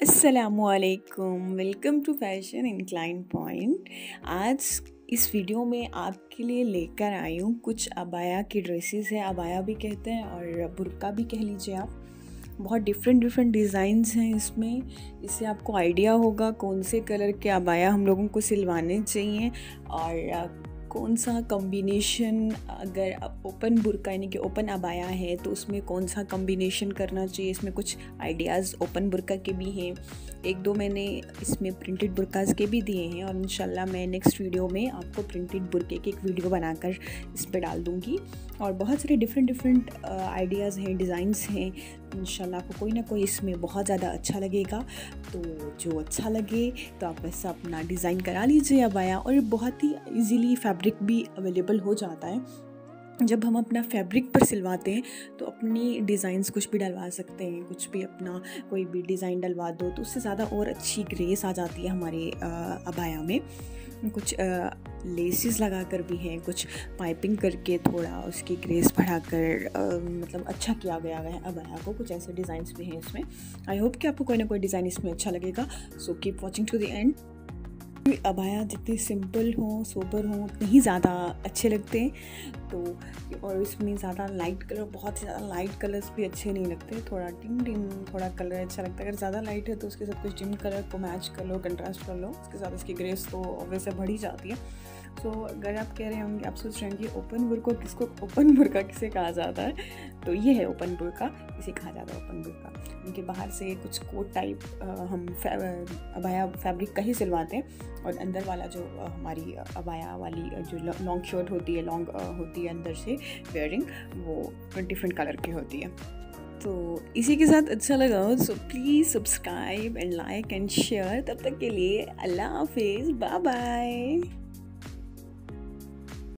असलकुम welcome to fashion incline point आज इस वीडियो में आपके लिए लेकर आई हूँ कुछ अबाया की ड्रेसेस है। अबाया भी कहते हैं और बुरका भी कह लीजिए आप। बहुत डिफरेंट डिफरेंट डिज़ाइंस हैं इसमें। इससे आपको आइडिया होगा कौन से कलर के अबाया हम लोगों को सिलवाने चाहिए। और कौन सा कॉम्बिनेशन अगर ओपन बुरका यानी कि ओपन अबाया है तो उसमें कौन सा कॉम्बिनेशन करना चाहिए? इसमें कुछ आइडियाज़ ओपन बुरका के भी हैं। एक दो मैंने इसमें प्रिंटेड बुरकाज के भी दिए हैं और इंशाल्लाह मैं नेक्स्ट वीडियो में आपको प्रिंटेड बुरके की एक वीडियो बनाकर इस पर डाल दूँगी। और बहुत सारे डिफरेंट डिफरेंट आइडियाज़ हैं डिज़ाइंस हैं इंशाल्लाह आपको कोई ना कोई इसमें बहुत ज़्यादा अच्छा लगेगा। तो जो अच्छा लगे तो आप वैसा अपना डिज़ाइन करा लीजिए अबाया और बहुत ही इजीली फैब्रिक भी अवेलेबल हो जाता है। जब हम अपना फैब्रिक पर सिलवाते हैं तो अपनी डिज़ाइंस कुछ भी डलवा सकते हैं, कुछ भी अपना कोई भी डिज़ाइन डलवा दो तो उससे ज़्यादा और अच्छी ग्रेस आ जाती है हमारे अबाया में। कुछ लेसिस लगा कर भी हैं, कुछ पाइपिंग करके थोड़ा उसकी ग्रेस बढ़ाकर मतलब अच्छा किया गया है। अब आया को कुछ ऐसे डिज़ाइंस भी हैं इसमें। आई होप कि आपको कोई ना कोई डिज़ाइन इसमें अच्छा लगेगा। So keep watching to the end abaya जितने सिंपल हों सोबर हों, उतने ही ज़्यादा अच्छे लगते हैं। तो और इसमें ज़्यादा लाइट कलर बहुत ही ज़्यादा लाइट कलर्स भी अच्छे नहीं लगते। थोड़ा डिम डिम थोड़ा कलर अच्छा लगता है। अगर ज़्यादा लाइट है तो उसके साथ कुछ डिम कलर को मैच कर लो कंट्रास्ट कर लो। उसके साथ उसकी ग्रेस तो ऑब्वियस बढ़ ही जाती है। सो so, अगर आप कह रहे होंगे आप सोच रहे हैं कि ओपन बुरका किसको ओपन बुरका किसे कहा जाता है? तो ये है ओपन बुरका इसे कहा जाता है ओपन बुरका उनके बाहर से कुछ कोट टाइप हम अबाया फैब्रिक का ही सिलवाते हैं और अंदर वाला जो हमारी अबाया वाली जो लॉन्ग शर्ट होती है लॉन्ग होती है अंदर से वेयरिंग वो डिफरेंट कलर की होती है। तो इसी के साथ अच्छा लगा so please subscribe and like and share तब तक के लिए अल्लाह हाफिज़ बाय बाय